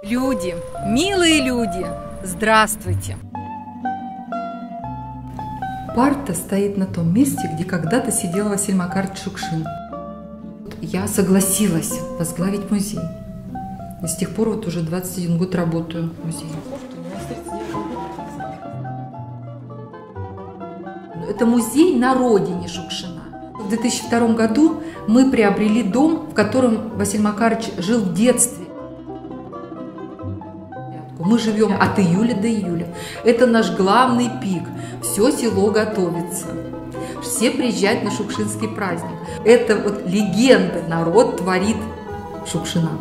Люди, милые люди, здравствуйте! Парта стоит на том месте, где когда-то сидел Василий Макарович Шукшин. Я согласилась возглавить музей. И с тех пор вот уже 21 год работаю в музее. Это музей на родине Шукшина. В 2002 году мы приобрели дом, в котором Василий Макарович жил в детстве. Мы живем от июля до июля. Это наш главный пик. Все село готовится. Все приезжают на Шукшинский праздник. Это вот легенда. Народ творит Шукшина.